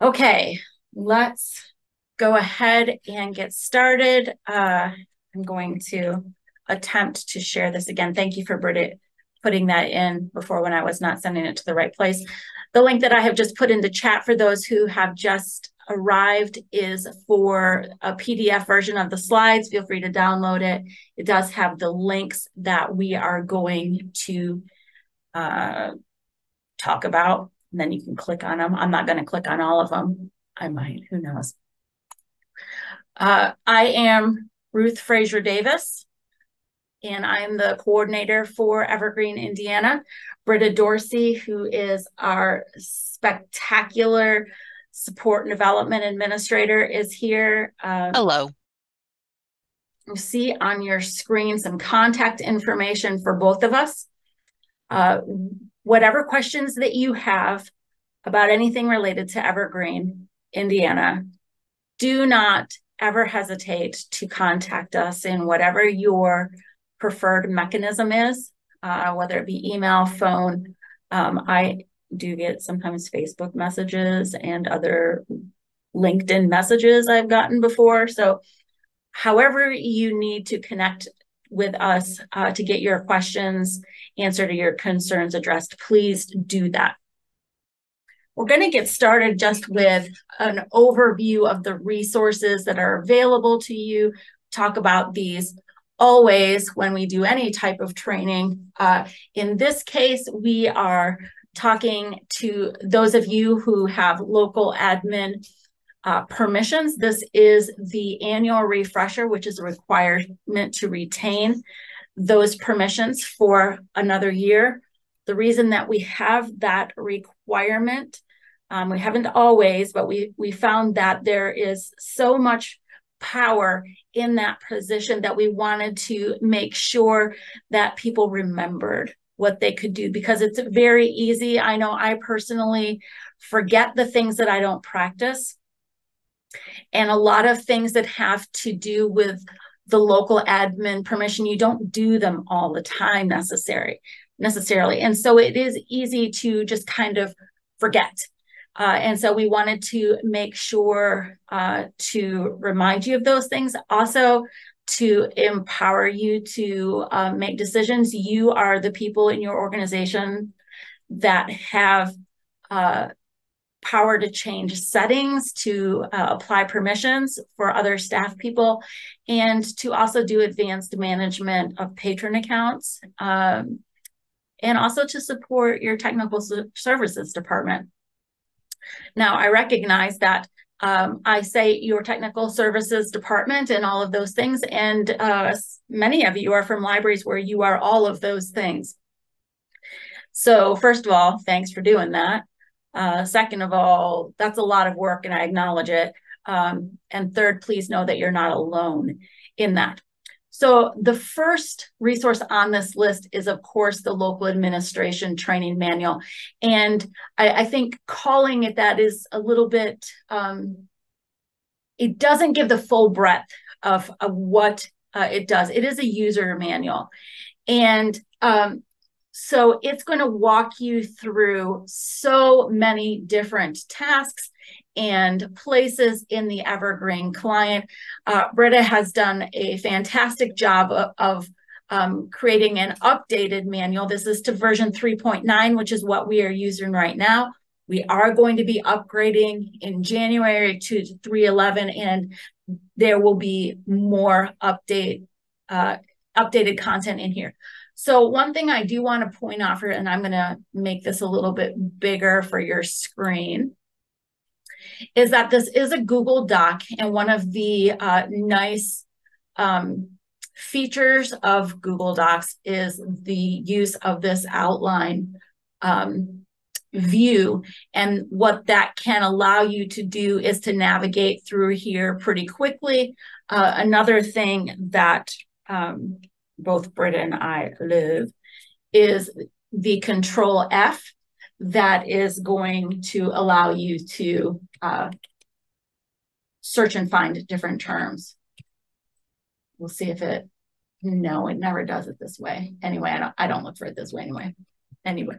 Okay, let's go ahead and get started. Uh, I'm going to attempt to share this again. Thank you for putting that in before when I was not sending it to the right place. The link that I have just put in the chat for those who have just arrived is for a PDF version of the slides. Feel free to download it. It does have the links that we are going to uh, talk about. And then you can click on them. I'm not going to click on all of them. I might, who knows. Uh, I am Ruth Fraser Davis, and I'm the coordinator for Evergreen, Indiana. Britta Dorsey, who is our spectacular support and development administrator, is here. Uh, Hello. You see on your screen some contact information for both of us. Uh, whatever questions that you have about anything related to Evergreen, Indiana, do not ever hesitate to contact us in whatever your preferred mechanism is, uh, whether it be email, phone. Um, I do get sometimes Facebook messages and other LinkedIn messages I've gotten before. So, however, you need to connect with us uh, to get your questions answered to your concerns addressed, please do that. We're going to get started just with an overview of the resources that are available to you, talk about these always when we do any type of training. Uh, in this case, we are talking to those of you who have local admin uh, permissions. This is the annual refresher, which is a requirement to retain those permissions for another year. The reason that we have that requirement, um, we haven't always, but we, we found that there is so much power in that position that we wanted to make sure that people remembered what they could do because it's very easy. I know I personally forget the things that I don't practice and a lot of things that have to do with the local admin permission you don't do them all the time necessary necessarily. And so it is easy to just kind of forget. Uh, and so we wanted to make sure uh, to remind you of those things also to empower you to uh, make decisions. You are the people in your organization that have uh, power to change settings, to uh, apply permissions for other staff people, and to also do advanced management of patron accounts, um, and also to support your technical services department. Now, I recognize that um, I say your technical services department and all of those things, and uh, many of you are from libraries where you are all of those things. So first of all, thanks for doing that. Uh, second of all, that's a lot of work and I acknowledge it. Um, and third, please know that you're not alone in that. So the first resource on this list is, of course, the local administration training manual. And I, I think calling it that is a little bit, um, it doesn't give the full breadth of, of what uh, it does. It is a user manual. And um, so it's going to walk you through so many different tasks and places in the Evergreen client. Uh, Britta has done a fantastic job of, of um, creating an updated manual. This is to version 3.9, which is what we are using right now. We are going to be upgrading in January to 3.11, and there will be more update uh, updated content in here. So one thing I do want to point out for, and I'm going to make this a little bit bigger for your screen, is that this is a Google Doc, and one of the uh, nice um, features of Google Docs is the use of this outline um, view. And what that can allow you to do is to navigate through here pretty quickly. Uh, another thing that um, both Britta and I live, is the control F that is going to allow you to uh, search and find different terms. We'll see if it, no, it never does it this way. Anyway, I don't, I don't look for it this way anyway. Anyway,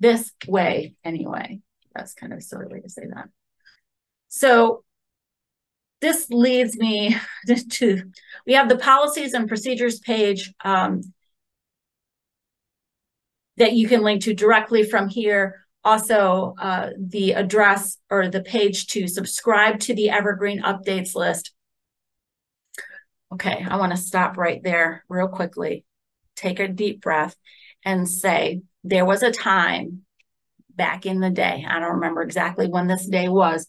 this way anyway. That's kind of a silly way to say that. So this leads me to, we have the policies and procedures page um, that you can link to directly from here. Also, uh, the address or the page to subscribe to the Evergreen updates list. Okay, I want to stop right there real quickly. Take a deep breath and say, there was a time back in the day, I don't remember exactly when this day was,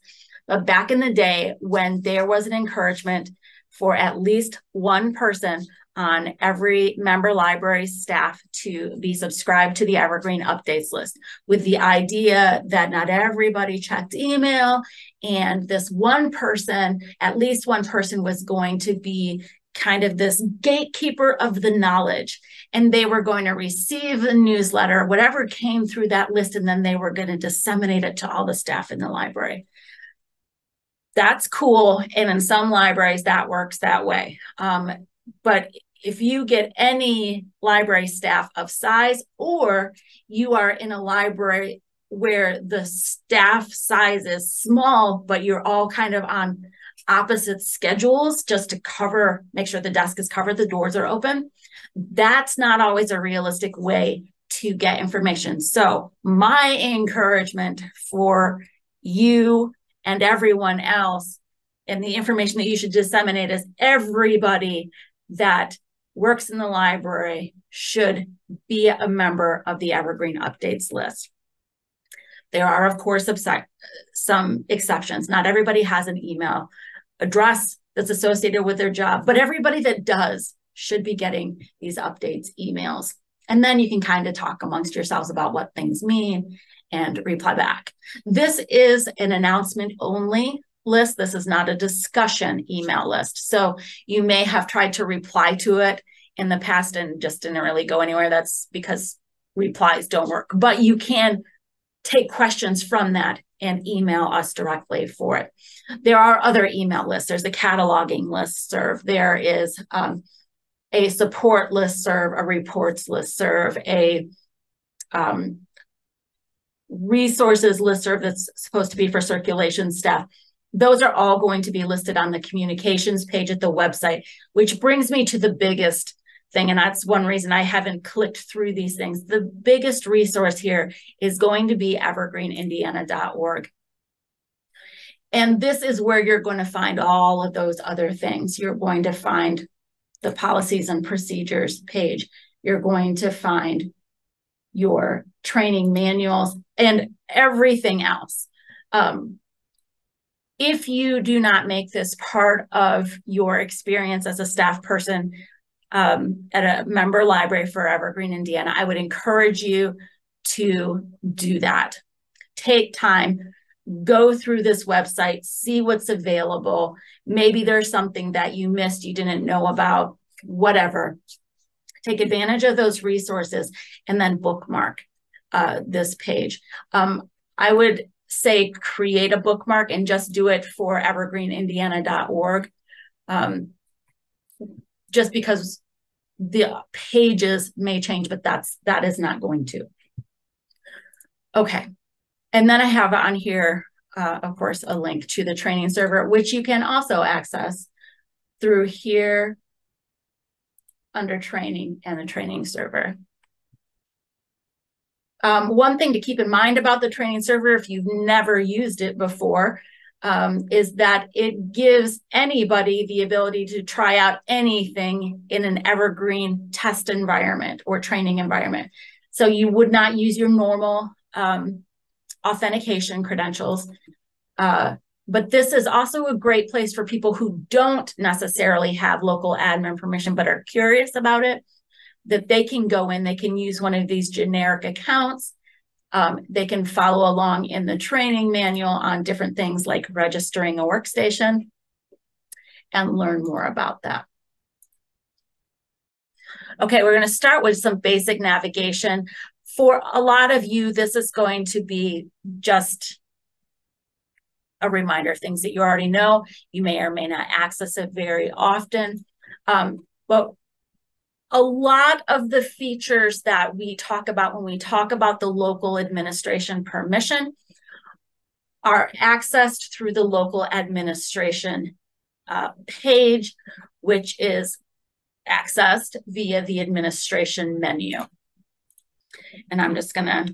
but back in the day when there was an encouragement for at least one person on every member library staff to be subscribed to the Evergreen updates list with the idea that not everybody checked email and this one person, at least one person was going to be kind of this gatekeeper of the knowledge and they were going to receive the newsletter whatever came through that list and then they were going to disseminate it to all the staff in the library that's cool. And in some libraries that works that way. Um, but if you get any library staff of size or you are in a library where the staff size is small but you're all kind of on opposite schedules just to cover make sure the desk is covered the doors are open that's not always a realistic way to get information. So my encouragement for you and everyone else and the information that you should disseminate is everybody that works in the library should be a member of the Evergreen Updates list. There are, of course, some exceptions. Not everybody has an email address that's associated with their job, but everybody that does should be getting these updates emails. And then you can kind of talk amongst yourselves about what things mean and reply back. This is an announcement only list. This is not a discussion email list. So you may have tried to reply to it in the past and just didn't really go anywhere. That's because replies don't work. But you can take questions from that and email us directly for it. There are other email lists. There's a cataloging list serve. There is um, a support list serve, a reports list serve, a um, resources list serve that's supposed to be for circulation staff. Those are all going to be listed on the communications page at the website, which brings me to the biggest thing. And that's one reason I haven't clicked through these things. The biggest resource here is going to be evergreenindiana.org. And this is where you're going to find all of those other things. You're going to find the policies and procedures page. You're going to find your training manuals and everything else. Um, if you do not make this part of your experience as a staff person um, at a member library for Evergreen, Indiana, I would encourage you to do that. Take time, go through this website, see what's available. Maybe there's something that you missed, you didn't know about, whatever. Take advantage of those resources and then bookmark uh, this page. Um, I would say create a bookmark and just do it for evergreenindiana.org. Um, just because the pages may change, but that's that is not going to. Okay. And then I have on here, uh, of course, a link to the training server, which you can also access through here under training and the training server. Um, one thing to keep in mind about the training server, if you've never used it before, um, is that it gives anybody the ability to try out anything in an evergreen test environment or training environment. So you would not use your normal um, authentication credentials. Uh, but this is also a great place for people who don't necessarily have local admin permission but are curious about it that they can go in, they can use one of these generic accounts. Um, they can follow along in the training manual on different things like registering a workstation and learn more about that. Okay, we're going to start with some basic navigation. For a lot of you, this is going to be just a reminder of things that you already know. You may or may not access it very often. Um, but a lot of the features that we talk about when we talk about the local administration permission are accessed through the local administration uh, page, which is accessed via the administration menu. And I'm just going to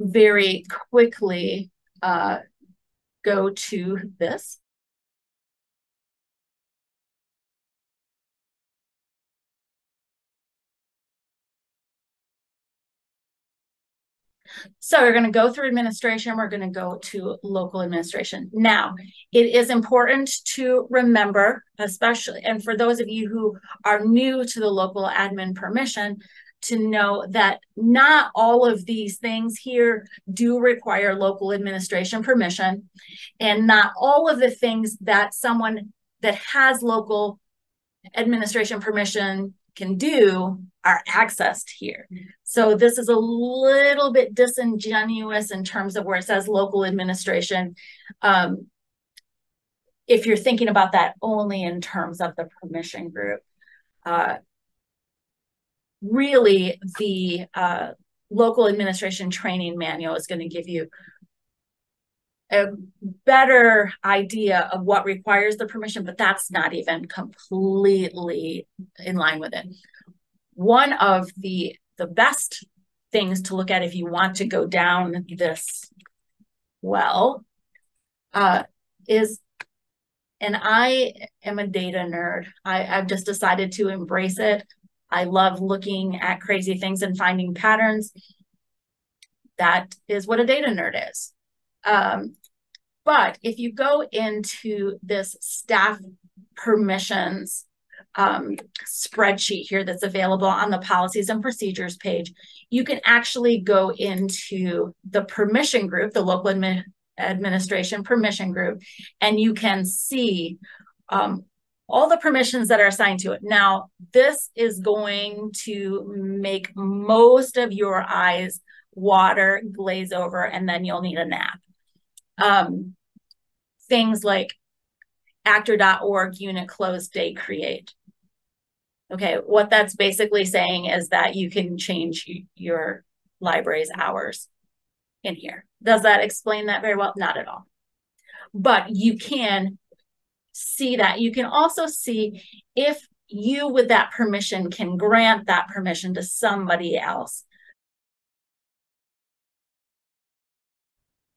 very quickly uh, go to this. So we're going to go through administration. We're going to go to local administration. Now, it is important to remember, especially, and for those of you who are new to the local admin permission, to know that not all of these things here do require local administration permission. And not all of the things that someone that has local administration permission can do are accessed here. So this is a little bit disingenuous in terms of where it says local administration. Um, if you're thinking about that only in terms of the permission group. Uh, really, the uh, local administration training manual is going to give you a better idea of what requires the permission, but that's not even completely in line with it. One of the the best things to look at if you want to go down this well uh, is, and I am a data nerd. I, I've just decided to embrace it. I love looking at crazy things and finding patterns. That is what a data nerd is. Um, but if you go into this staff permissions um, spreadsheet here that's available on the policies and procedures page, you can actually go into the permission group, the local admi administration permission group, and you can see um, all the permissions that are assigned to it. Now, this is going to make most of your eyes water, glaze over, and then you'll need a nap. Um, things like actor.org unit close day create. Okay, what that's basically saying is that you can change your library's hours in here. Does that explain that very well? Not at all. But you can see that. You can also see if you, with that permission, can grant that permission to somebody else.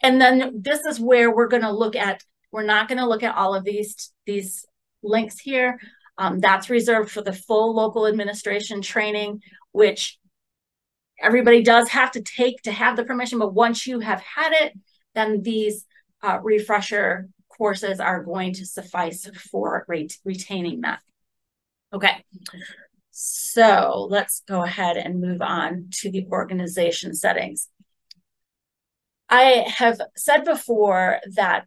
And then this is where we're going to look at, we're not going to look at all of these, these links here. Um, that's reserved for the full local administration training, which everybody does have to take to have the permission. But once you have had it, then these uh, refresher courses are going to suffice for ret retaining that. Okay, so let's go ahead and move on to the organization settings. I have said before that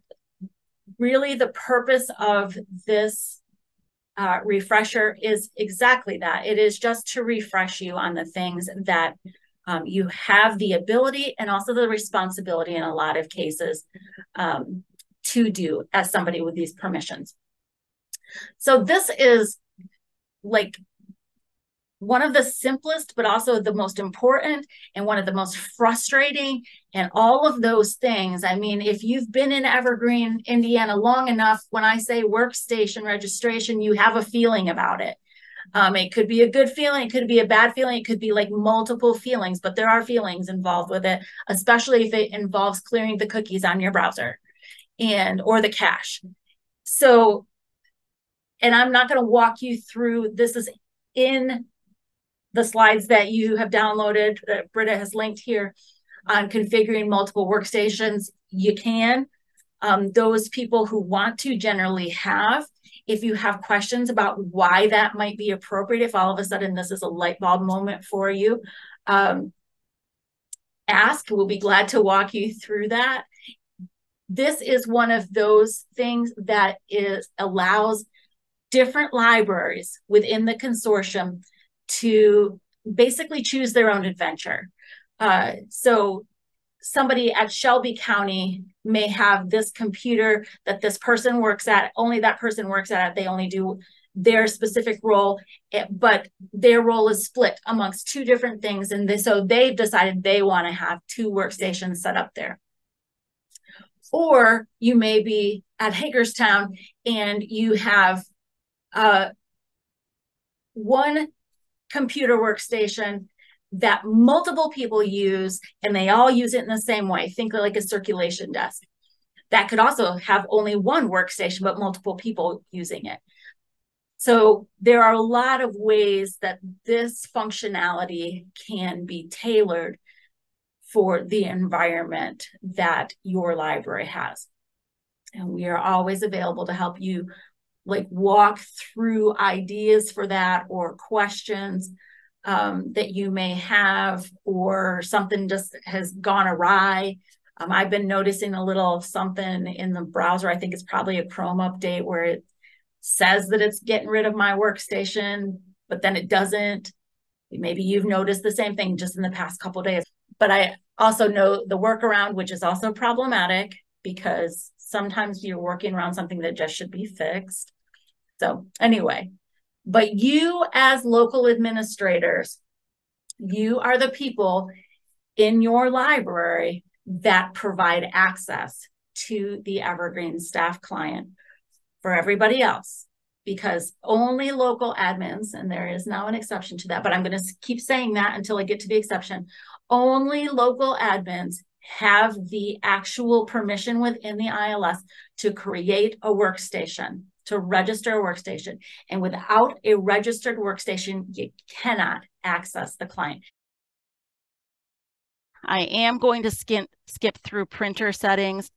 really the purpose of this uh, refresher is exactly that. It is just to refresh you on the things that um, you have the ability and also the responsibility in a lot of cases um, to do as somebody with these permissions. So this is like one of the simplest, but also the most important and one of the most frustrating and all of those things. I mean, if you've been in Evergreen, Indiana long enough, when I say workstation registration, you have a feeling about it. Um, it could be a good feeling, it could be a bad feeling, it could be like multiple feelings, but there are feelings involved with it, especially if it involves clearing the cookies on your browser and or the cache So, and I'm not going to walk you through this is in the slides that you have downloaded that Britta has linked here on configuring multiple workstations, you can. Um, those people who want to generally have. If you have questions about why that might be appropriate, if all of a sudden this is a light bulb moment for you, um, ask. We'll be glad to walk you through that. This is one of those things that is allows different libraries within the consortium to basically choose their own adventure. Uh, so somebody at Shelby County may have this computer that this person works at, only that person works at they only do their specific role, eh, but their role is split amongst two different things. And they, so they've decided they want to have two workstations set up there. Or you may be at Hagerstown and you have uh, one computer workstation that multiple people use and they all use it in the same way. Think like a circulation desk. That could also have only one workstation, but multiple people using it. So there are a lot of ways that this functionality can be tailored for the environment that your library has. And we are always available to help you like walk through ideas for that or questions um, that you may have or something just has gone awry. Um, I've been noticing a little something in the browser. I think it's probably a Chrome update where it says that it's getting rid of my workstation, but then it doesn't. Maybe you've noticed the same thing just in the past couple days. But I also know the workaround, which is also problematic because sometimes you're working around something that just should be fixed. So, anyway, but you as local administrators, you are the people in your library that provide access to the Evergreen staff client for everybody else because only local admins, and there is now an exception to that, but I'm going to keep saying that until I get to the exception. Only local admins have the actual permission within the ILS to create a workstation, to register a workstation. And without a registered workstation, you cannot access the client. I am going to skip, skip through printer settings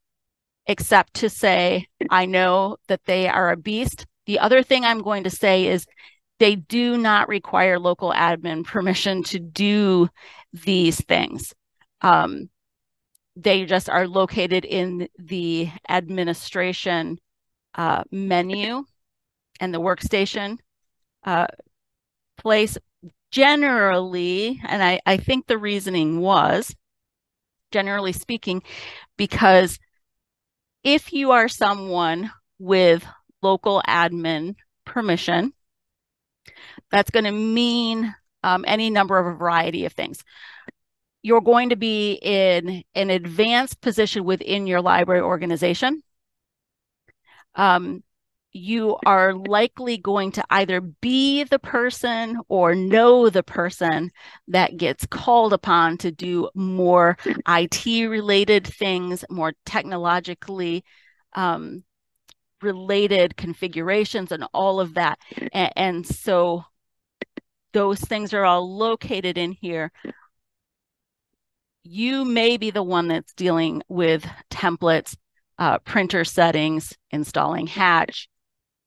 except to say I know that they are a beast. The other thing I'm going to say is they do not require local admin permission to do these things. Um, they just are located in the administration uh, menu and the workstation uh, place. Generally, and I, I think the reasoning was, generally speaking, because if you are someone with local admin permission, that's going to mean um, any number of a variety of things. You're going to be in an advanced position within your library organization. Um, you are likely going to either be the person or know the person that gets called upon to do more IT related things, more technologically um, related configurations, and all of that. And, and so those things are all located in here. You may be the one that's dealing with templates, uh, printer settings, installing Hatch,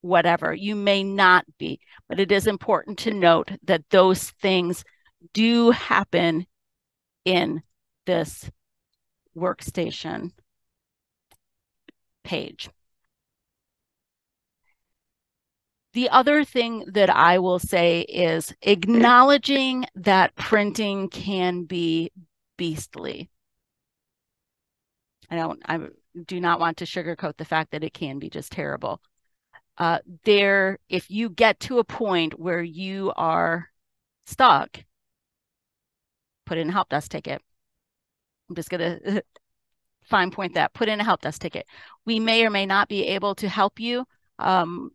whatever. You may not be, but it is important to note that those things do happen in this workstation page. The other thing that I will say is acknowledging that printing can be beastly. I don't, I do not want to sugarcoat the fact that it can be just terrible uh, there, if you get to a point where you are stuck, put in a help desk ticket. I'm just going to fine point that, put in a help desk ticket. We may or may not be able to help you um,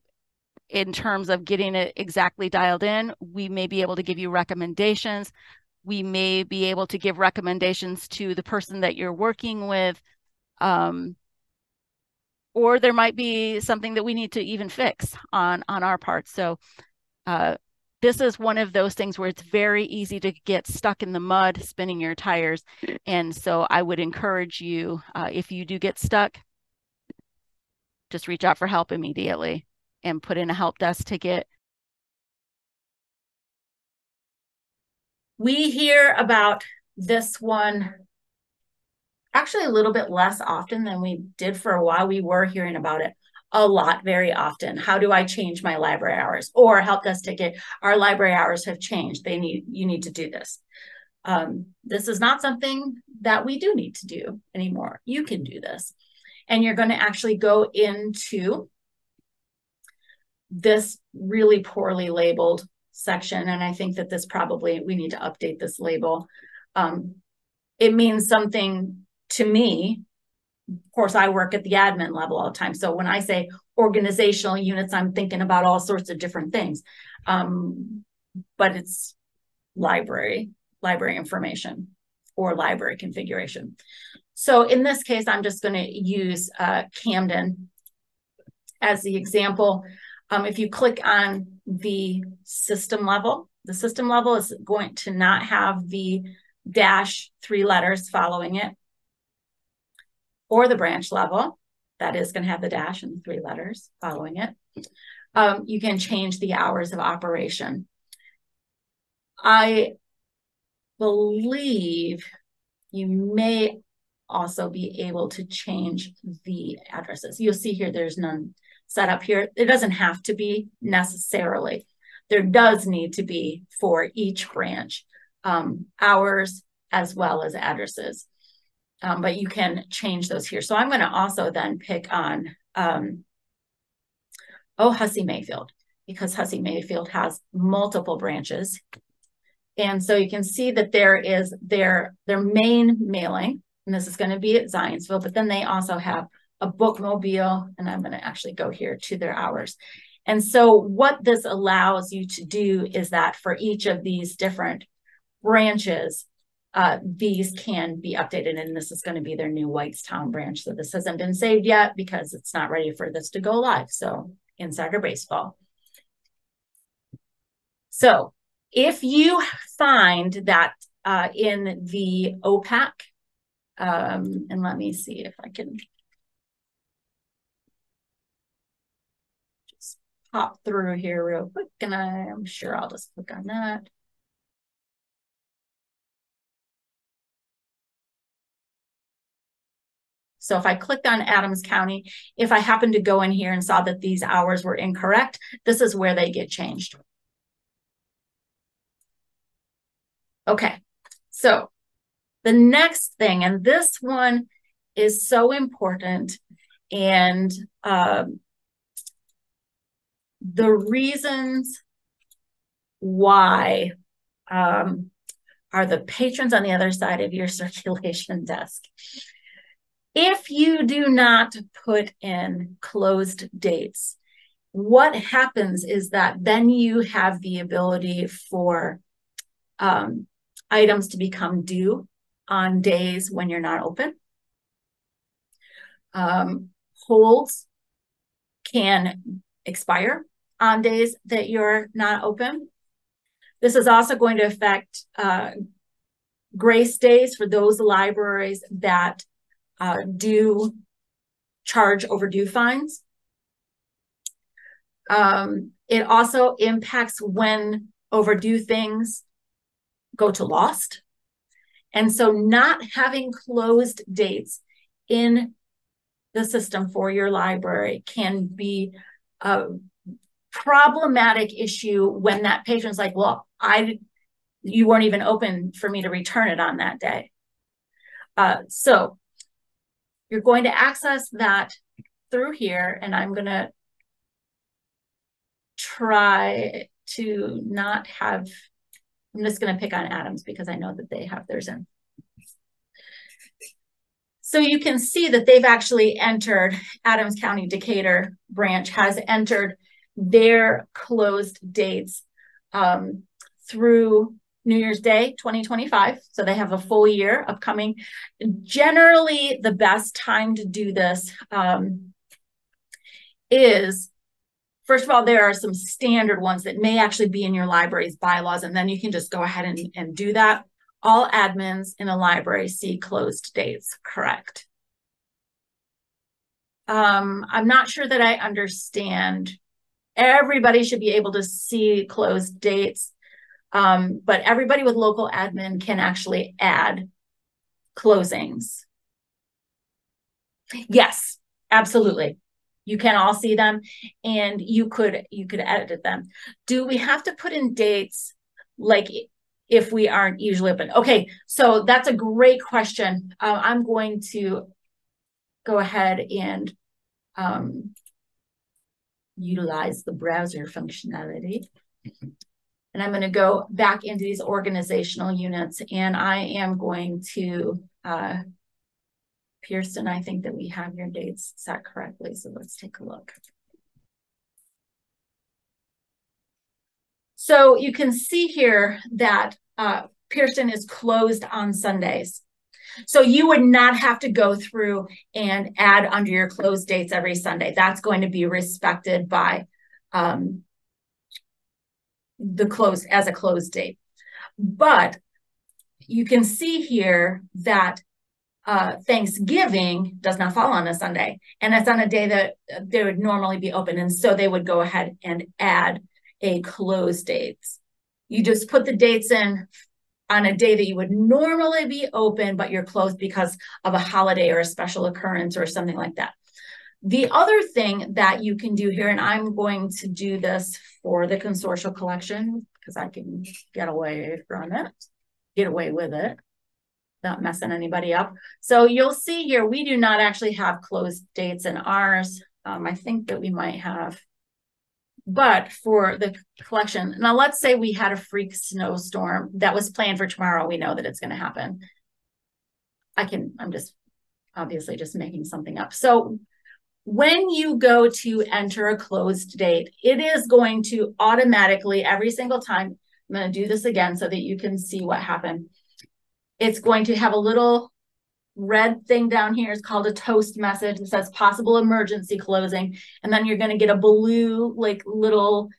in terms of getting it exactly dialed in. We may be able to give you recommendations. We may be able to give recommendations to the person that you're working with. Um, or there might be something that we need to even fix on on our part so uh, this is one of those things where it's very easy to get stuck in the mud spinning your tires and so i would encourage you uh, if you do get stuck just reach out for help immediately and put in a help desk ticket we hear about this one actually a little bit less often than we did for a while. We were hearing about it a lot very often. How do I change my library hours? Or help desk ticket, our library hours have changed. They need you need to do this. Um, this is not something that we do need to do anymore. You can do this. And you're going to actually go into this really poorly labeled section. And I think that this probably, we need to update this label. Um, it means something to me of course, I work at the admin level all the time. So when I say organizational units, I'm thinking about all sorts of different things. Um, but it's library, library information or library configuration. So in this case, I'm just going to use uh, Camden as the example. Um, if you click on the system level, the system level is going to not have the dash three letters following it or the branch level. That is going to have the dash and the three letters following it. Um, you can change the hours of operation. I believe you may also be able to change the addresses. You'll see here there's none set up here. It doesn't have to be necessarily. There does need to be for each branch um, hours as well as addresses. Um, but you can change those here. So I'm going to also then pick on um, oh Hussey Mayfield because Hussey Mayfield has multiple branches. And so you can see that there is their their main mailing, and this is going to be at Zionsville, but then they also have a bookmobile, and I'm going to actually go here to their hours. And so what this allows you to do is that for each of these different branches, uh, these can be updated, and this is going to be their new Whitestown branch. So this hasn't been saved yet because it's not ready for this to go live. So insider baseball. So if you find that uh, in the OPAC, um, and let me see if I can pop through here real quick, and I'm sure I'll just click on that. So if I clicked on Adams County, if I happened to go in here and saw that these hours were incorrect, this is where they get changed. Okay, so the next thing, and this one is so important, and um, the reasons why um, are the patrons on the other side of your circulation desk. If you do not put in closed dates, what happens is that then you have the ability for um, items to become due on days when you're not open. Um, holds can expire on days that you're not open. This is also going to affect uh, grace days for those libraries that uh, do charge overdue fines. Um, it also impacts when overdue things go to lost. And so not having closed dates in the system for your library can be a problematic issue when that patron's like, well, I you weren't even open for me to return it on that day. Uh, so you're going to access that through here, and I'm going to try to not have, I'm just going to pick on Adams because I know that they have theirs in. So you can see that they've actually entered, Adams County Decatur branch has entered their closed dates um, through New Year's Day 2025. So they have a full year upcoming. Generally, the best time to do this um, is first of all, there are some standard ones that may actually be in your library's bylaws, and then you can just go ahead and, and do that. All admins in a library see closed dates, correct? Um, I'm not sure that I understand. Everybody should be able to see closed dates um, but everybody with local admin can actually add closings. Yes, absolutely. You can all see them and you could you could edit them. Do we have to put in dates like if we aren't usually open? Okay, so that's a great question. Uh, I'm going to go ahead and um, utilize the browser functionality. And I'm going to go back into these organizational units and I am going to uh, Kirsten, I think that we have your dates set correctly, so let's take a look. So you can see here that uh, Pearson is closed on Sundays. So you would not have to go through and add under your close dates every Sunday. That's going to be respected by um, the close as a close date. But you can see here that uh, Thanksgiving does not fall on a Sunday, and it's on a day that they would normally be open. And so they would go ahead and add a close dates. You just put the dates in on a day that you would normally be open, but you're closed because of a holiday or a special occurrence or something like that. The other thing that you can do here, and I'm going to do this for the consortial collection because I can get away from it, get away with it, not messing anybody up. So you'll see here, we do not actually have closed dates in ours. Um, I think that we might have, but for the collection, now let's say we had a freak snowstorm that was planned for tomorrow. We know that it's going to happen. I can, I'm just obviously just making something up. So when you go to enter a closed date, it is going to automatically every single time. I'm going to do this again so that you can see what happened. It's going to have a little red thing down here is called a toast message. It says possible emergency closing. And then you're going to get a blue, like little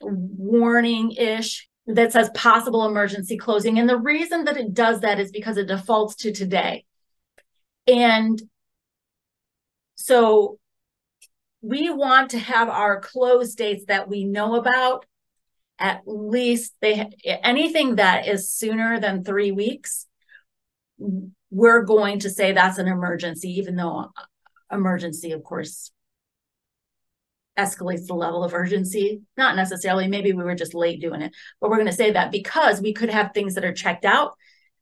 warning ish that says possible emergency closing. And the reason that it does that is because it defaults to today. And so we want to have our close dates that we know about at least they anything that is sooner than three weeks we're going to say that's an emergency even though emergency of course escalates the level of urgency not necessarily maybe we were just late doing it but we're going to say that because we could have things that are checked out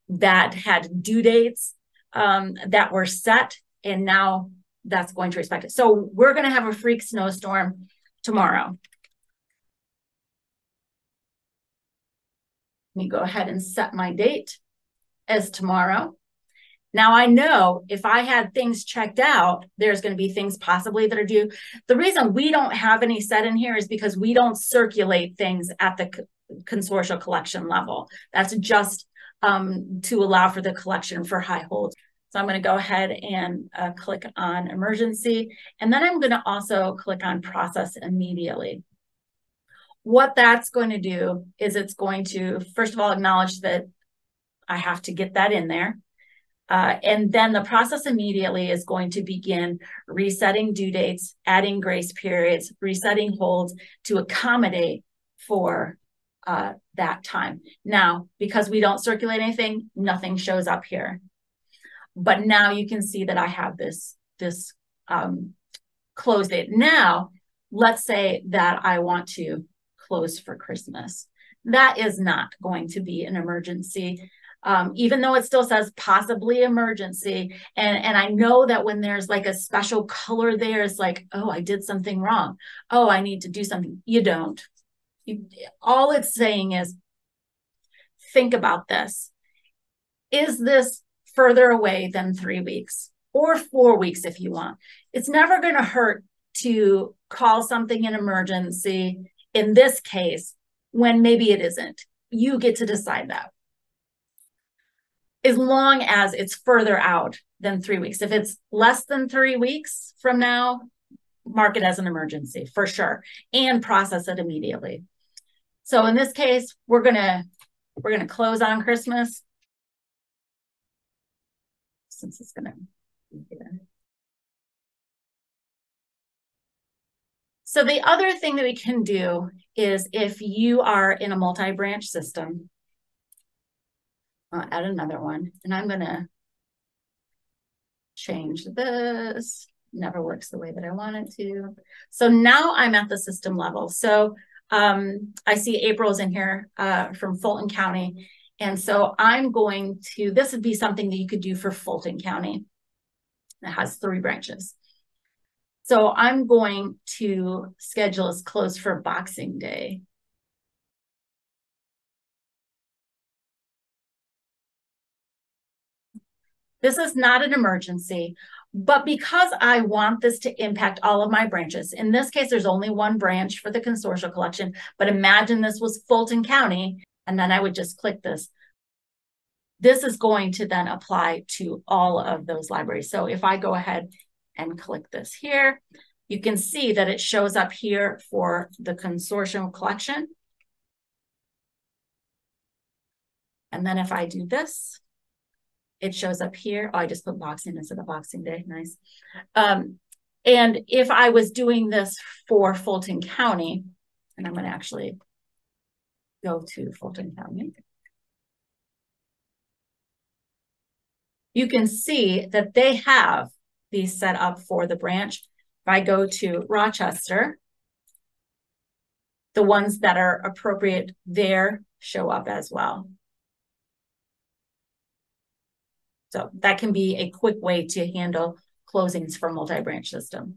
that had due dates um, that were set and now that's going to respect it. So we're going to have a freak snowstorm tomorrow. Let me go ahead and set my date as tomorrow. Now I know if I had things checked out, there's going to be things possibly that are due. The reason we don't have any set in here is because we don't circulate things at the consortial collection level. That's just um, to allow for the collection for high holds. So I'm going to go ahead and uh, click on emergency. And then I'm going to also click on process immediately. What that's going to do is it's going to, first of all, acknowledge that I have to get that in there. Uh, and then the process immediately is going to begin resetting due dates, adding grace periods, resetting holds to accommodate for uh, that time. Now, because we don't circulate anything, nothing shows up here. But now you can see that I have this, this um, close date. Now, let's say that I want to close for Christmas. That is not going to be an emergency. Um, even though it still says possibly emergency. And, and I know that when there's like a special color there, it's like, oh, I did something wrong. Oh, I need to do something. You don't. You, all it's saying is, think about this. Is this further away than three weeks or four weeks if you want. It's never going to hurt to call something an emergency in this case when maybe it isn't. You get to decide that. As long as it's further out than three weeks. If it's less than three weeks from now, mark it as an emergency for sure and process it immediately. So in this case, we're to we're to close on Christmas since it's gonna be here. So the other thing that we can do is if you are in a multi-branch system, I'll add another one, and I'm gonna change this. Never works the way that I want it to. So now I'm at the system level. So um, I see April's in here uh, from Fulton County, and so I'm going to, this would be something that you could do for Fulton County. It has three branches. So I'm going to schedule as close for Boxing Day. This is not an emergency, but because I want this to impact all of my branches, in this case, there's only one branch for the consortial collection, but imagine this was Fulton County, and then I would just click this. This is going to then apply to all of those libraries. So if I go ahead and click this here, you can see that it shows up here for the consortium collection. And then if I do this, it shows up here. Oh, I just put boxing instead of boxing day. Nice. Um, and if I was doing this for Fulton County, and I'm going to actually go to Fulton County. You can see that they have these set up for the branch. If I go to Rochester, the ones that are appropriate there show up as well. So that can be a quick way to handle closings for multi-branch system.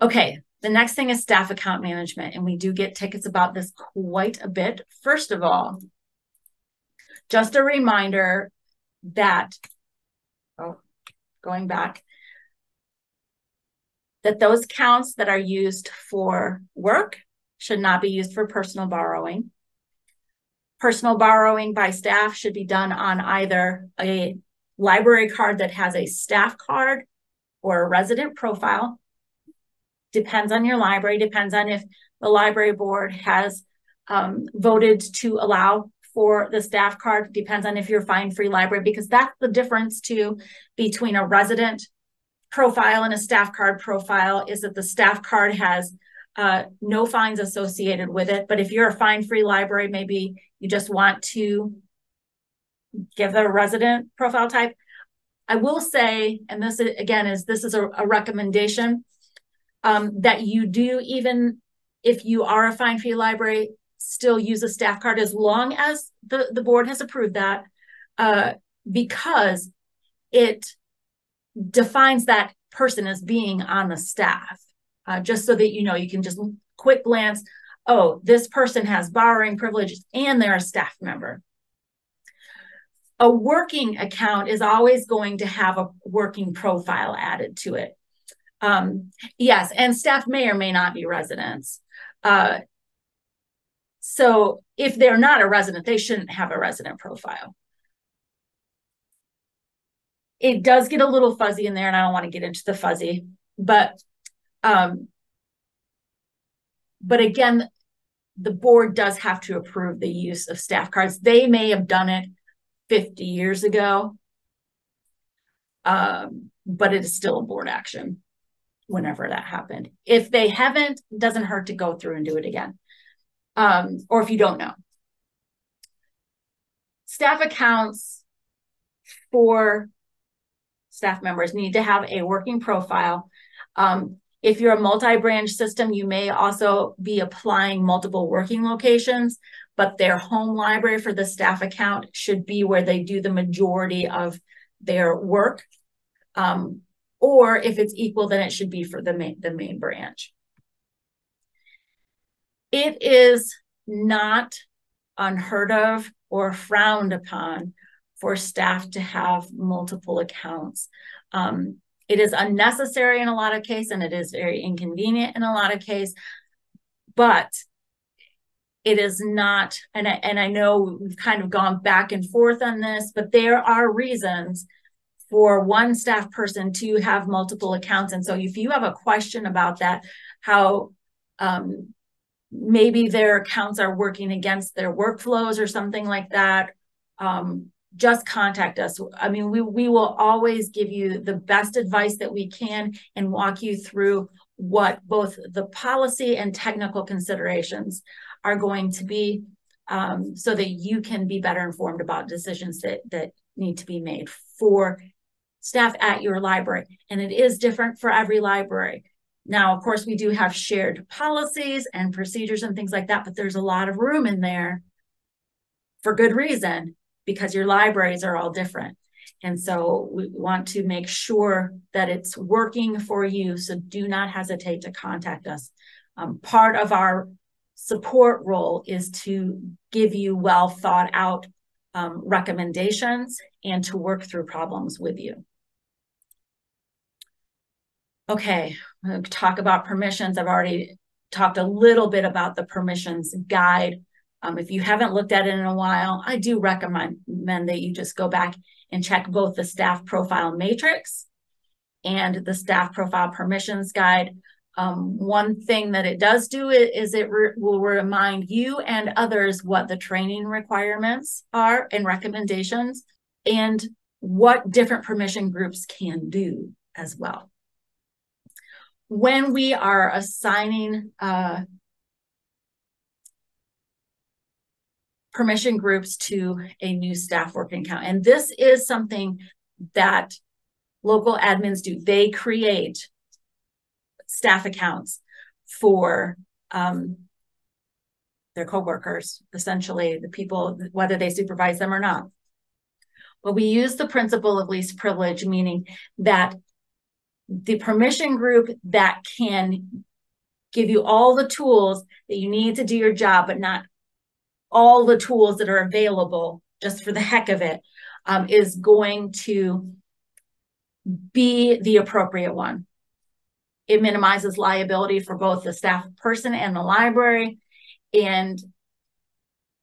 Okay, the next thing is staff account management, and we do get tickets about this quite a bit. First of all, just a reminder that, oh, going back, that those counts that are used for work should not be used for personal borrowing. Personal borrowing by staff should be done on either a library card that has a staff card or a resident profile. Depends on your library, depends on if the library board has um, voted to allow for the staff card, depends on if you're fine free library, because that's the difference too between a resident profile and a staff card profile is that the staff card has uh, no fines associated with it. But if you're a fine free library, maybe you just want to give a resident profile type. I will say, and this is, again is this is a, a recommendation um, that you do even if you are a fine fee library, still use a staff card as long as the, the board has approved that uh, because it defines that person as being on the staff. Uh, just so that you know, you can just quick glance, oh, this person has borrowing privileges and they're a staff member. A working account is always going to have a working profile added to it. Um, yes, and staff may or may not be residents. Uh, so if they're not a resident, they shouldn't have a resident profile. It does get a little fuzzy in there, and I don't want to get into the fuzzy, but um, but again, the board does have to approve the use of staff cards. They may have done it 50 years ago, um, but it is still a board action whenever that happened. If they haven't, it doesn't hurt to go through and do it again. Um, or if you don't know. Staff accounts for staff members need to have a working profile. Um, if you're a multi-branch system, you may also be applying multiple working locations, but their home library for the staff account should be where they do the majority of their work. Um, or if it's equal, then it should be for the main, the main branch. It is not unheard of or frowned upon for staff to have multiple accounts. Um, it is unnecessary in a lot of cases, and it is very inconvenient in a lot of cases. But it is not, and I, and I know we've kind of gone back and forth on this, but there are reasons for one staff person to have multiple accounts. And so if you have a question about that, how um, maybe their accounts are working against their workflows or something like that, um, just contact us. I mean, we, we will always give you the best advice that we can and walk you through what both the policy and technical considerations are going to be um, so that you can be better informed about decisions that, that need to be made for staff at your library. And it is different for every library. Now, of course, we do have shared policies and procedures and things like that, but there's a lot of room in there for good reason because your libraries are all different. And so we want to make sure that it's working for you. So do not hesitate to contact us. Um, part of our support role is to give you well thought out um, recommendations and to work through problems with you. Okay, talk about permissions. I've already talked a little bit about the permissions guide. Um, if you haven't looked at it in a while, I do recommend that you just go back and check both the staff profile matrix and the staff profile permissions guide. Um, one thing that it does do is it re will remind you and others what the training requirements are and recommendations and what different permission groups can do as well when we are assigning uh, permission groups to a new staff working account, and this is something that local admins do, they create staff accounts for um, their coworkers, essentially the people, whether they supervise them or not. But we use the principle of least privilege, meaning that the permission group that can give you all the tools that you need to do your job, but not all the tools that are available just for the heck of it, um, is going to be the appropriate one. It minimizes liability for both the staff person and the library. And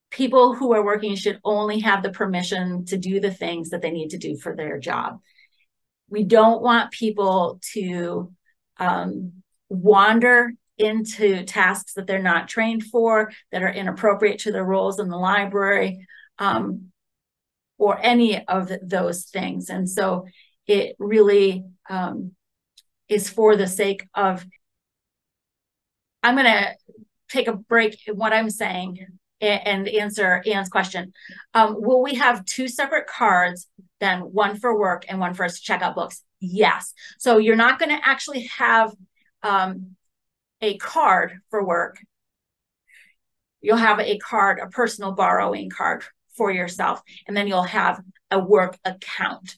people who are working should only have the permission to do the things that they need to do for their job we don't want people to um, wander into tasks that they're not trained for, that are inappropriate to their roles in the library, um, or any of those things. And so it really um, is for the sake of, I'm going to take a break in what I'm saying and answer Ann's question. Um, will we have two separate cards, then one for work and one for us to check out books? Yes. So you're not going to actually have um, a card for work. You'll have a card, a personal borrowing card for yourself, and then you'll have a work account.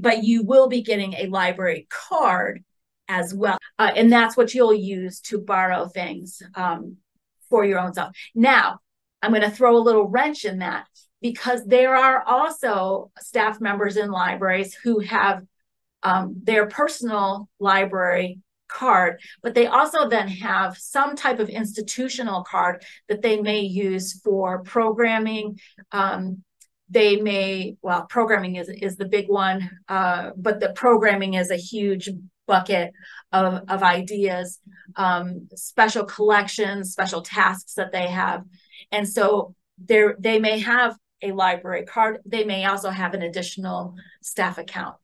But you will be getting a library card as well. Uh, and that's what you'll use to borrow things um, for your own self. Now, I'm going to throw a little wrench in that because there are also staff members in libraries who have um, their personal library card, but they also then have some type of institutional card that they may use for programming. Um, they may, well, programming is, is the big one, uh, but the programming is a huge bucket of, of ideas, um, special collections, special tasks that they have. And so there they may have a library card. They may also have an additional staff account.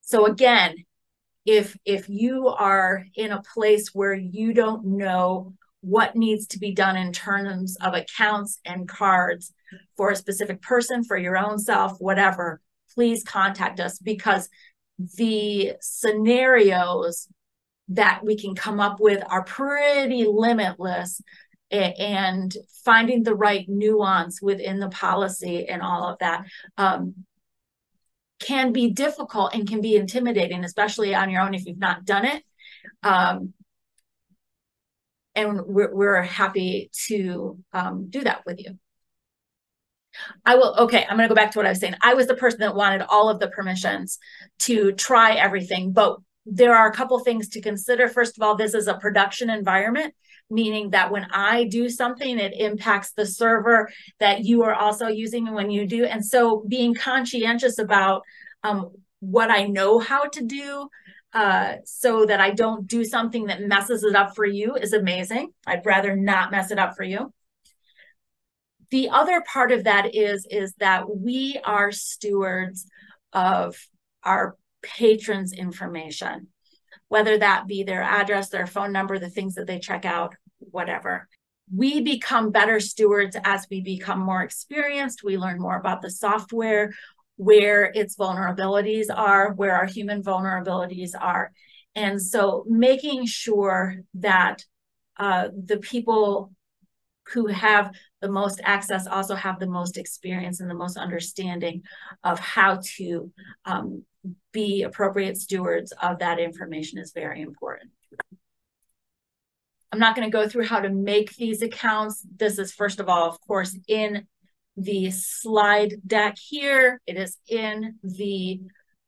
So again, if if you are in a place where you don't know what needs to be done in terms of accounts and cards for a specific person, for your own self, whatever, please contact us because the scenarios that we can come up with are pretty limitless and finding the right nuance within the policy and all of that. Um, can be difficult and can be intimidating, especially on your own if you've not done it. Um, and we're, we're happy to um, do that with you. I will, okay, I'm going to go back to what I was saying. I was the person that wanted all of the permissions to try everything, but there are a couple things to consider. First of all, this is a production environment, meaning that when I do something, it impacts the server that you are also using when you do. And so being conscientious about um, what I know how to do uh, so that I don't do something that messes it up for you is amazing. I'd rather not mess it up for you. The other part of that is, is that we are stewards of our patrons' information, whether that be their address, their phone number, the things that they check out, whatever. We become better stewards as we become more experienced. We learn more about the software, where its vulnerabilities are, where our human vulnerabilities are. And so making sure that uh, the people who have the most access also have the most experience and the most understanding of how to um, be appropriate stewards of that information is very important. I'm not going to go through how to make these accounts. This is, first of all, of course, in the slide deck here. It is in the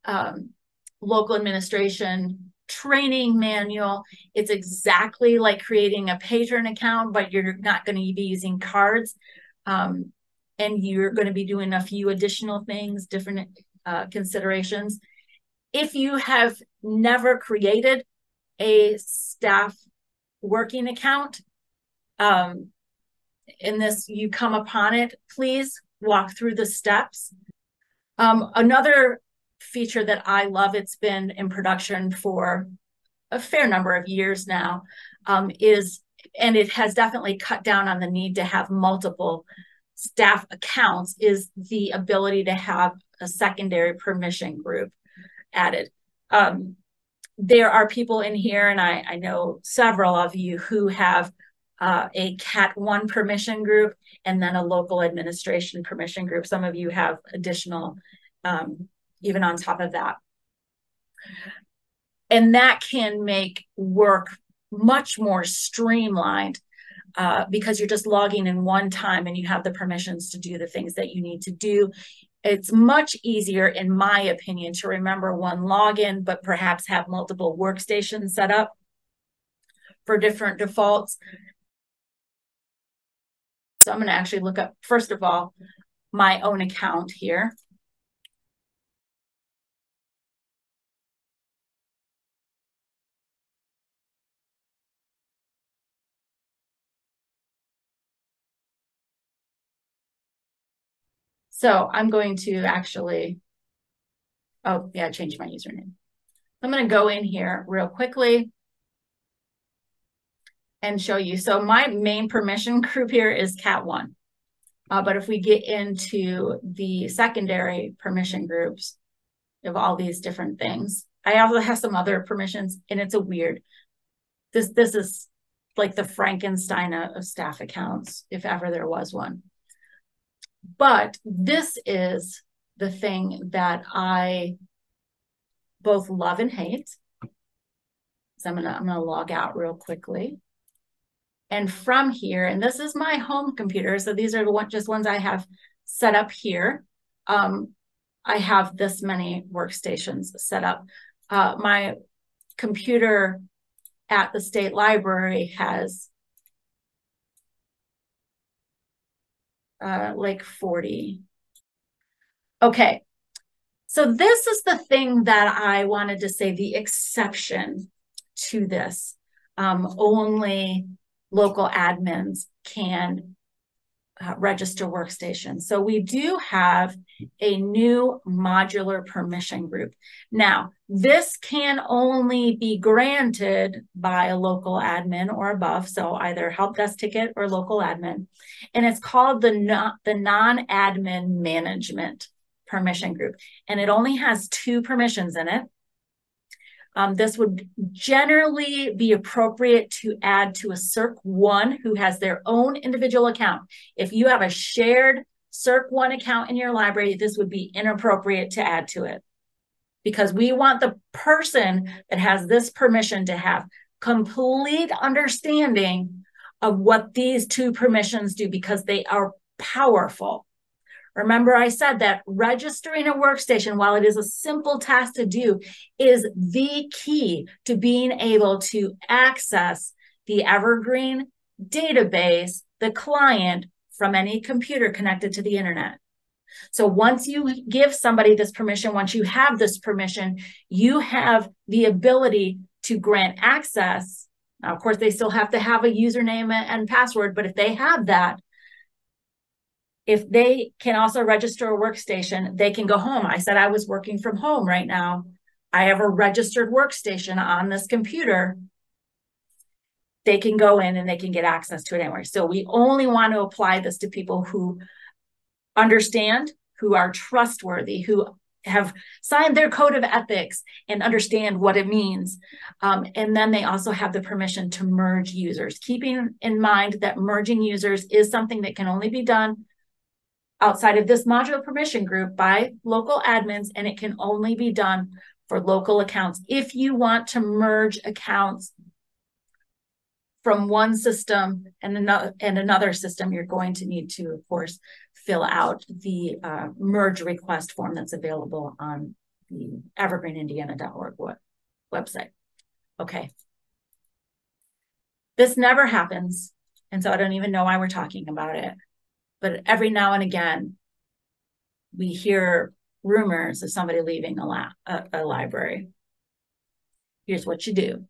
um, local administration training manual. It's exactly like creating a patron account, but you're not going to be using cards. Um, and you're going to be doing a few additional things, different uh, considerations. If you have never created a staff working account, um, in this you come upon it, please walk through the steps. Um, another feature that I love, it's been in production for a fair number of years now, um, is, and it has definitely cut down on the need to have multiple staff accounts, is the ability to have a secondary permission group added. Um, there are people in here, and I, I know several of you who have uh, a Cat 1 permission group and then a local administration permission group. Some of you have additional um, even on top of that. And that can make work much more streamlined uh, because you're just logging in one time and you have the permissions to do the things that you need to do. It's much easier, in my opinion, to remember one login, but perhaps have multiple workstations set up for different defaults. So I'm going to actually look up, first of all, my own account here. So I'm going to actually, oh yeah, change my username. I'm going to go in here real quickly and show you. So my main permission group here is cat one. Uh, but if we get into the secondary permission groups of all these different things, I also have some other permissions and it's a weird, this, this is like the Frankenstein of staff accounts, if ever there was one. But this is the thing that I both love and hate. So I'm gonna I'm gonna log out real quickly. And from here, and this is my home computer, so these are the one, just ones I have set up here. Um, I have this many workstations set up. Uh, my computer at the state library has uh, like 40. Okay, so this is the thing that I wanted to say, the exception to this. Um, only local admins can uh, register workstations. So we do have a new modular permission group. Now, this can only be granted by a local admin or above, so either help desk ticket or local admin. And it's called the, the non-admin management permission group. And it only has two permissions in it. Um, this would generally be appropriate to add to a Circ 1 who has their own individual account. If you have a shared Circ 1 account in your library, this would be inappropriate to add to it because we want the person that has this permission to have complete understanding of what these two permissions do because they are powerful. Remember, I said that registering a workstation, while it is a simple task to do, is the key to being able to access the Evergreen database, the client from any computer connected to the internet. So once you give somebody this permission, once you have this permission, you have the ability to grant access. Now, of course, they still have to have a username and password, but if they have that, if they can also register a workstation, they can go home. I said I was working from home right now. I have a registered workstation on this computer. They can go in and they can get access to it anywhere. So we only want to apply this to people who understand, who are trustworthy, who have signed their code of ethics and understand what it means. Um, and then they also have the permission to merge users, keeping in mind that merging users is something that can only be done outside of this modular permission group by local admins, and it can only be done for local accounts. If you want to merge accounts from one system and another and another system, you're going to need to, of course, fill out the uh, merge request form that's available on the evergreenindiana.org website. Okay. This never happens, and so I don't even know why we're talking about it. But every now and again, we hear rumors of somebody leaving a, la- a, a library. Here's what you do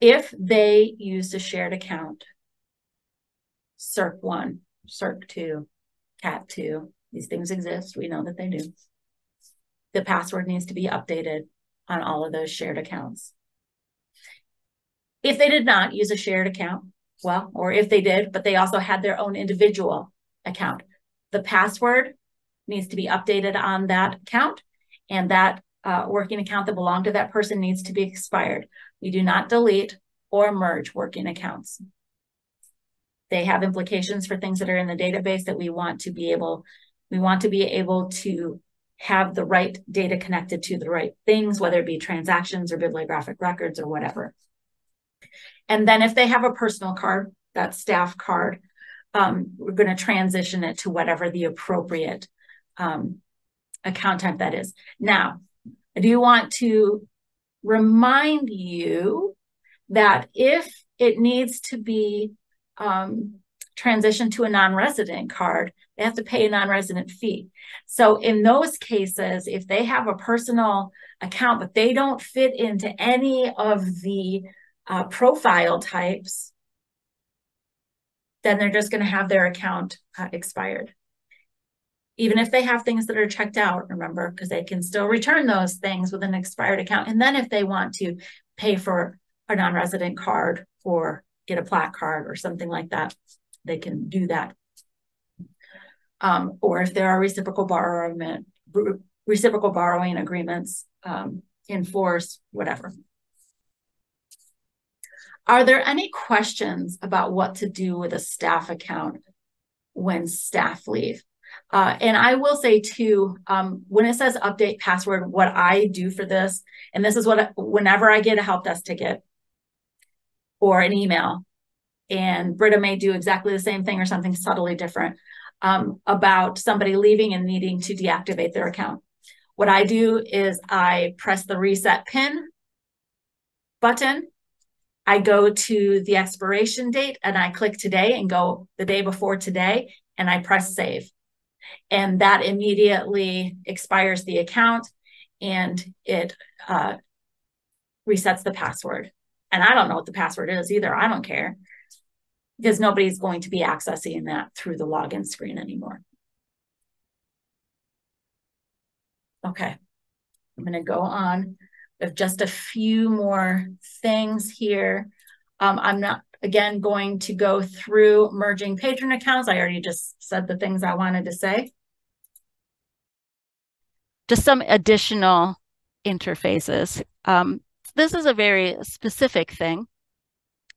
if they used a shared account, Circ 1, Circ 2, CAT 2, these things exist. We know that they do. The password needs to be updated on all of those shared accounts. If they did not use a shared account, well, or if they did, but they also had their own individual account, the password needs to be updated on that account and that uh, working account that belonged to that person needs to be expired. We do not delete or merge working accounts. They have implications for things that are in the database that we want to be able, we want to be able to have the right data connected to the right things, whether it be transactions or bibliographic records or whatever. And then if they have a personal card, that staff card, um, we're going to transition it to whatever the appropriate um, account type that is. Now, I do want to remind you that if it needs to be um, transitioned to a non-resident card, they have to pay a non-resident fee. So in those cases, if they have a personal account, but they don't fit into any of the uh, profile types, then they're just going to have their account uh, expired even if they have things that are checked out, remember, because they can still return those things with an expired account. And then if they want to pay for a non-resident card or get a PLAC card or something like that, they can do that. Um, or if there are reciprocal borrowing, reciprocal borrowing agreements um, in force, whatever. Are there any questions about what to do with a staff account when staff leave? Uh, and I will say too, um, when it says update password, what I do for this, and this is what whenever I get a help desk ticket or an email, and Britta may do exactly the same thing or something subtly different um, about somebody leaving and needing to deactivate their account. What I do is I press the reset pin button. I go to the expiration date and I click today and go the day before today and I press save and that immediately expires the account and it uh, resets the password. And I don't know what the password is either. I don't care because nobody's going to be accessing that through the login screen anymore. Okay, I'm going to go on with just a few more things here. Um, I'm not Again, going to go through merging patron accounts. I already just said the things I wanted to say. Just some additional interfaces. Um, this is a very specific thing.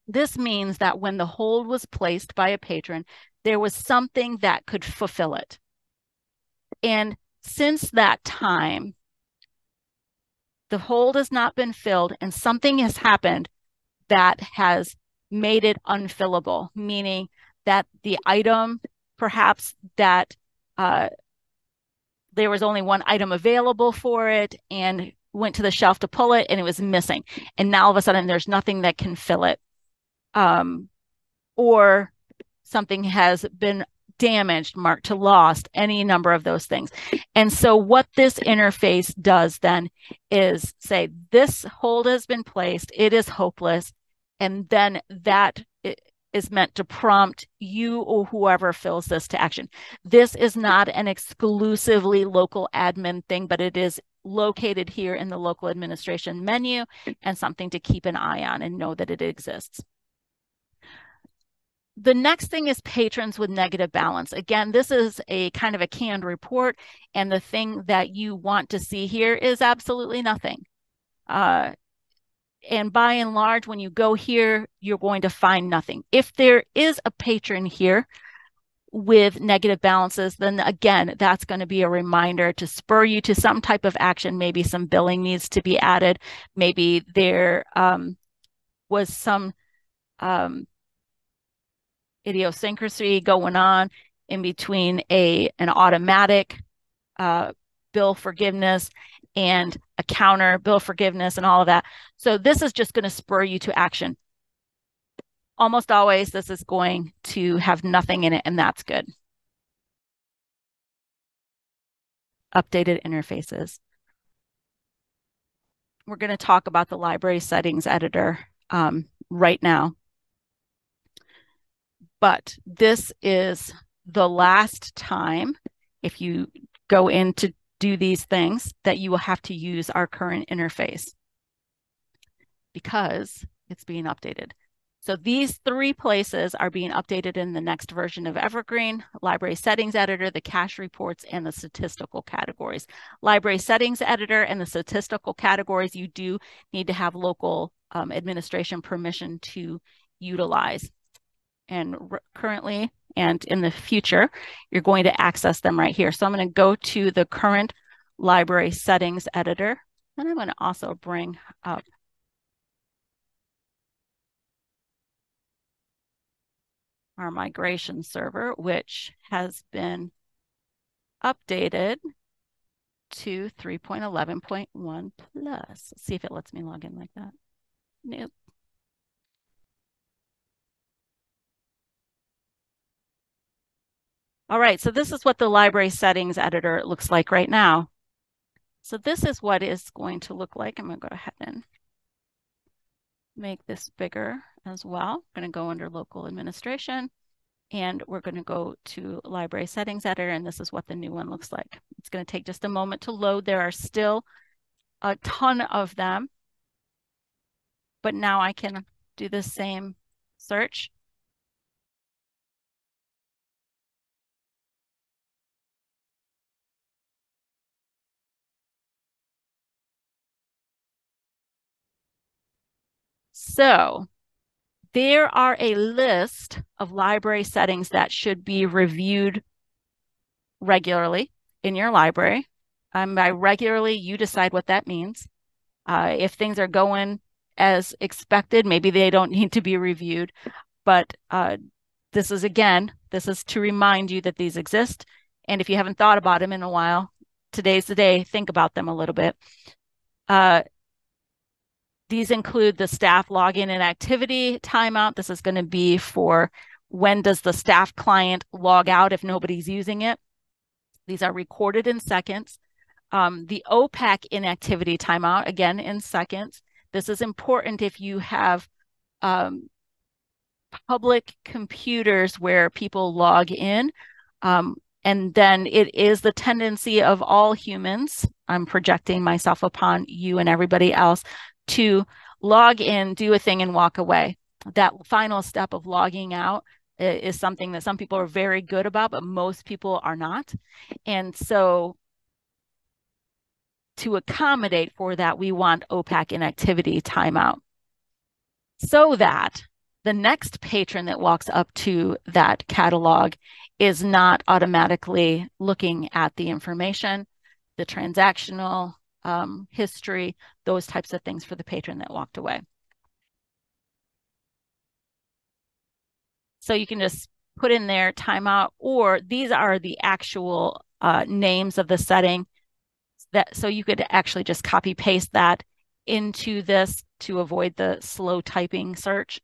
This means that when the hold was placed by a patron, there was something that could fulfill it. And since that time, the hold has not been filled and something has happened that has made it unfillable, meaning that the item perhaps that uh, there was only one item available for it and went to the shelf to pull it and it was missing. And now all of a sudden there's nothing that can fill it. Um, or something has been damaged, marked to lost, any number of those things. And so what this interface does then is say, this hold has been placed, it is hopeless and then that is meant to prompt you or whoever fills this to action. This is not an exclusively local admin thing, but it is located here in the local administration menu and something to keep an eye on and know that it exists. The next thing is patrons with negative balance. Again, this is a kind of a canned report, and the thing that you want to see here is absolutely nothing. Uh, and by and large, when you go here, you're going to find nothing. If there is a patron here with negative balances, then again, that's going to be a reminder to spur you to some type of action. Maybe some billing needs to be added. Maybe there um, was some um, idiosyncrasy going on in between a an automatic uh, bill forgiveness and a counter bill forgiveness and all of that. So this is just going to spur you to action. Almost always, this is going to have nothing in it, and that's good. Updated interfaces. We're going to talk about the library settings editor um, right now. But this is the last time, if you go in to do these things, that you will have to use our current interface because it's being updated. So these three places are being updated in the next version of Evergreen, Library Settings Editor, the cash reports, and the statistical categories. Library Settings Editor and the statistical categories, you do need to have local um, administration permission to utilize. And currently and in the future, you're going to access them right here. So I'm going to go to the current library settings editor, and I'm going to also bring up our migration server, which has been updated to 3.11.1 plus. Let's see if it lets me log in like that. Nope. All right, so this is what the library settings editor looks like right now. So this is what is going to look like. I'm going to go ahead and make this bigger as well. I'm going to go under local administration and we're going to go to library settings editor and this is what the new one looks like. It's going to take just a moment to load. There are still a ton of them, but now I can do the same search So there are a list of library settings that should be reviewed regularly in your library. Um, by regularly, you decide what that means. Uh, if things are going as expected, maybe they don't need to be reviewed. But uh, this is, again, this is to remind you that these exist. And if you haven't thought about them in a while, today's the day, think about them a little bit. Uh, these include the staff login and activity timeout. This is going to be for when does the staff client log out if nobody's using it. These are recorded in seconds. Um, the OPAC inactivity timeout, again, in seconds. This is important if you have um, public computers where people log in. Um, and then it is the tendency of all humans, I'm projecting myself upon you and everybody else, to log in, do a thing, and walk away. That final step of logging out is something that some people are very good about, but most people are not. And so to accommodate for that, we want OPAC inactivity timeout so that the next patron that walks up to that catalog is not automatically looking at the information, the transactional um, history, those types of things for the patron that walked away. So you can just put in there timeout, or these are the actual uh, names of the setting. That so you could actually just copy paste that into this to avoid the slow typing search.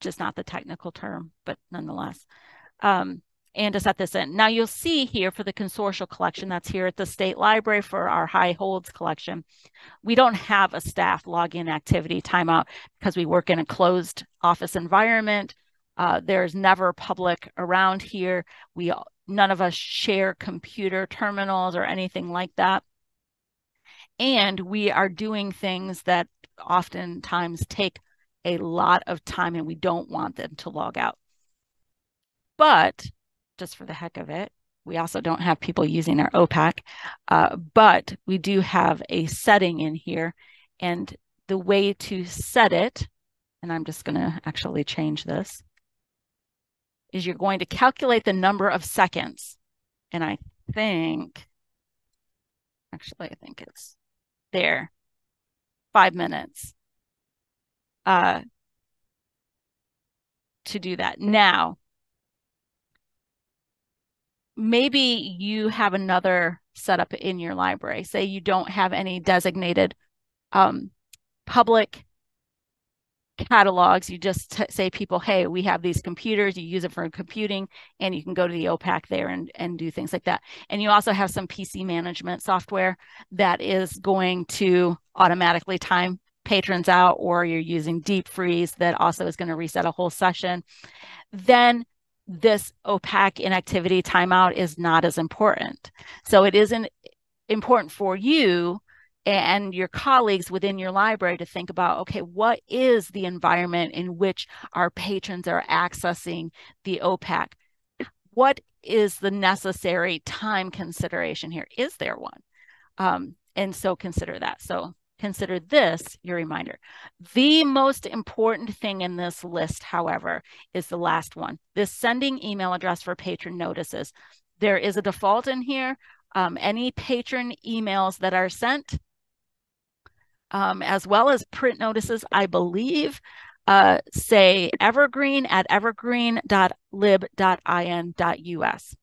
Just not the technical term, but nonetheless. Um, and to set this in. Now you'll see here for the consortial collection that's here at the State Library for our high holds collection, we don't have a staff login activity timeout because we work in a closed office environment. Uh, there's never public around here. We none of us share computer terminals or anything like that. And we are doing things that oftentimes take a lot of time and we don't want them to log out. But just for the heck of it. We also don't have people using our OPAC, uh, but we do have a setting in here. And the way to set it, and I'm just going to actually change this, is you're going to calculate the number of seconds. And I think, actually, I think it's there, five minutes. Uh, to do that. Now, maybe you have another setup in your library. Say you don't have any designated um, public catalogs. You just t- say people, hey, we have these computers. You use it for computing, and you can go to the OPAC there and, and do things like that. And you also have some PC management software that is going to automatically time patrons out, or you're using deep freeze that also is going to reset a whole session. Then this OPAC inactivity timeout is not as important. So it isn't important for you and your colleagues within your library to think about okay, what is the environment in which our patrons are accessing the OPAC? What is the necessary time consideration here? Is there one? Um, and so consider that. So consider this your reminder. The most important thing in this list, however, is the last one this sending email address for patron notices. There is a default in here. Um, any patron emails that are sent um, as well as print notices, I believe, uh, say evergreen at evergreen.lib.in.us.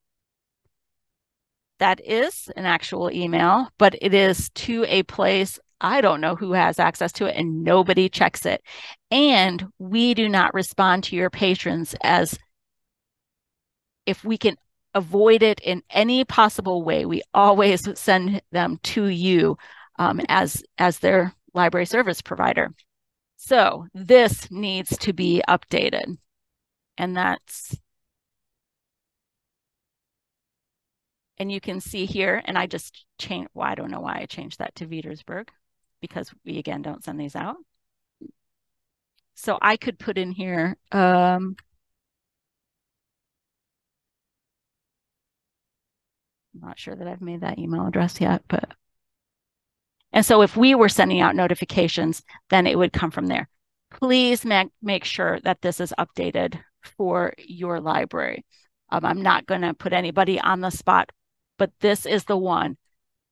That is an actual email, but it is to a place I don't know who has access to it and nobody checks it. And we do not respond to your patrons as if we can avoid it in any possible way. We always send them to you um, as, as their library service provider. So this needs to be updated. And that's, and you can see here, and I just changed, well, I don't know why I changed that to Petersburg because we again don't send these out. So I could put in here, um, not sure that I've made that email address yet, but and so if we were sending out notifications, then it would come from there. Please make, make sure that this is updated for your library. Um, I'm not going to put anybody on the spot, but this is the one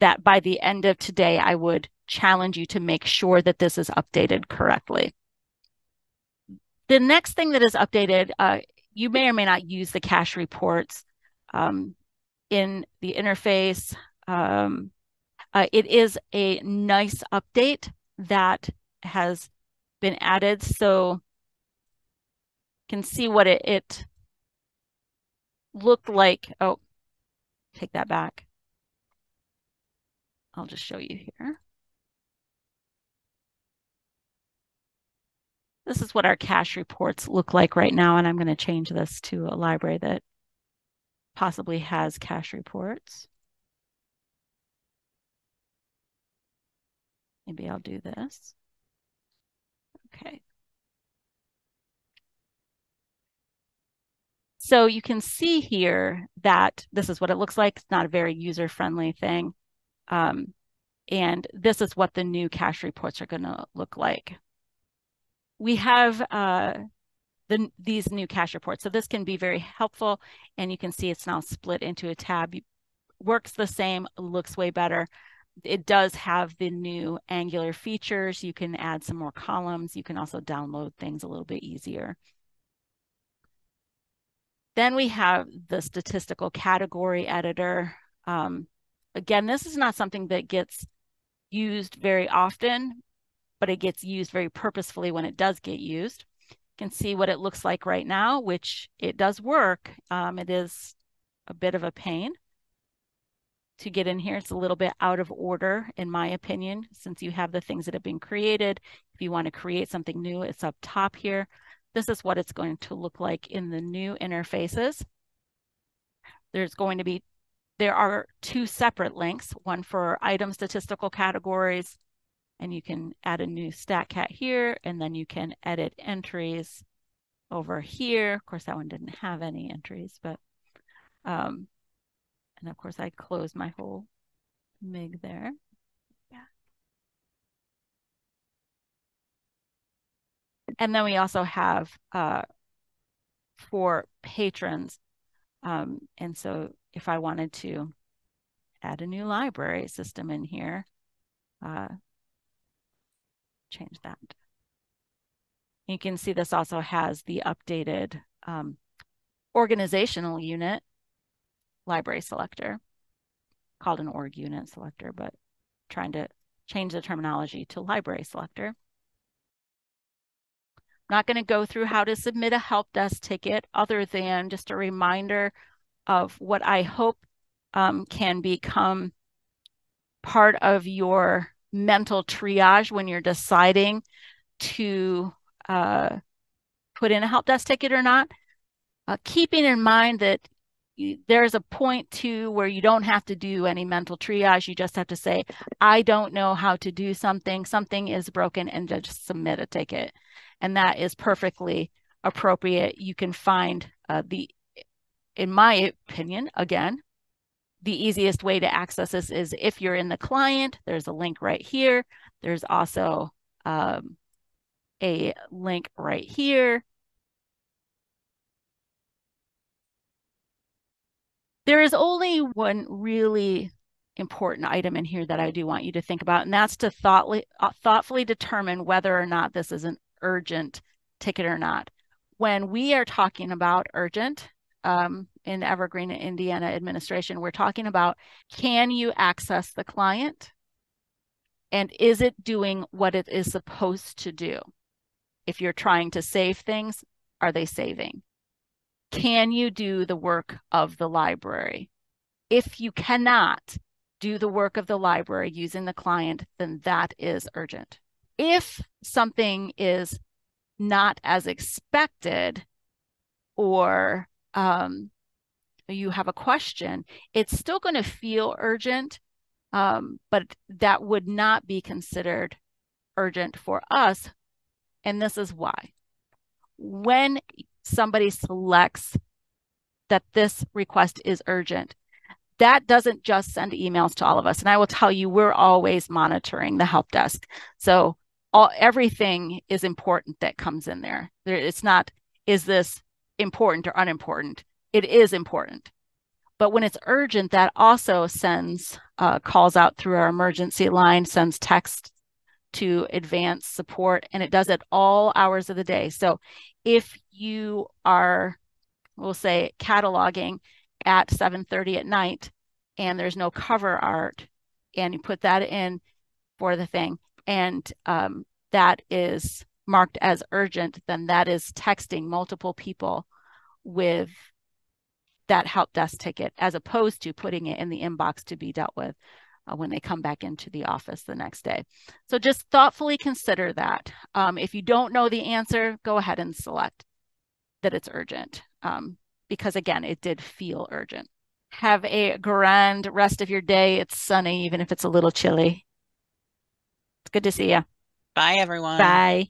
that by the end of today, I would challenge you to make sure that this is updated correctly. The next thing that is updated, uh, you may or may not use the cash reports um, in the interface. Um, uh, it is a nice update that has been added. So you can see what it, it looked like. Oh, take that back. I'll just show you here. This is what our cash reports look like right now, and I'm going to change this to a library that possibly has cash reports. Maybe I'll do this. Okay. So you can see here that this is what it looks like. It's not a very user-friendly thing. Um, and this is what the new cash reports are going to look like. We have uh, the, these new cash reports. So this can be very helpful. And you can see it's now split into a tab. Works the same, looks way better it does have the new Angular features. You can add some more columns. You can also download things a little bit easier. Then we have the statistical category editor. Um, again, this is not something that gets used very often, but it gets used very purposefully when it does get used. You can see what it looks like right now, which it does work. Um, it is a bit of a pain to get in here. It's a little bit out of order, in my opinion, since you have the things that have been created. If you want to create something new, it's up top here. This is what it's going to look like in the new interfaces. There's going to be, there are two separate links, one for item statistical categories, and you can add a new StatCat here, and then you can edit entries over here. Of course, that one didn't have any entries, but um, and of course I closed my whole MIG there. Yeah. And then we also have uh, for patrons. Um, and so if I wanted to add a new library system in here, uh, change that. You can see this also has the updated um, organizational unit library selector called an org unit selector, but trying to change the terminology to library selector. I'm not going to go through how to submit a help desk ticket other than just a reminder of what I hope um, can become part of your mental triage when you're deciding to uh, put in a help desk ticket or not. Uh, keeping in mind that there's a point to where you don't have to do any mental triage. You just have to say, I don't know how to do something, something is broken, and just submit a ticket. And that is perfectly appropriate. You can find uh, the, in my opinion, again, the easiest way to access this is if you're in the client, there's a link right here. There's also um, a link right here. There is only one really important item in here that I do want you to think about, and that's to thoughtfully, uh, thoughtfully determine whether or not this is an urgent ticket or not. When we are talking about urgent um, in Evergreen Indiana administration, we're talking about can you access the client? And is it doing what it is supposed to do? If you're trying to save things, are they saving? Can you do the work of the library? If you cannot do the work of the library using the client, then that is urgent. If something is not as expected or um, you have a question, it's still going to feel urgent, um, but that would not be considered urgent for us. And this is why. When somebody selects that this request is urgent, that doesn't just send emails to all of us. And I will tell you, we're always monitoring the help desk. So all everything is important that comes in there. there it's not, is this important or unimportant? It is important. But when it's urgent, that also sends uh, calls out through our emergency line, sends text to advance support, and it does it all hours of the day. So if you are, we'll say, cataloging at 7.30 at night and there's no cover art, and you put that in for the thing, and um, that is marked as urgent, then that is texting multiple people with that help desk ticket as opposed to putting it in the inbox to be dealt with uh, when they come back into the office the next day. So just thoughtfully consider that. Um, if you don't know the answer, go ahead and select that it's urgent um, because again, it did feel urgent. Have a grand rest of your day. It's sunny, even if it's a little chilly. It's good to see you. Bye, everyone. Bye.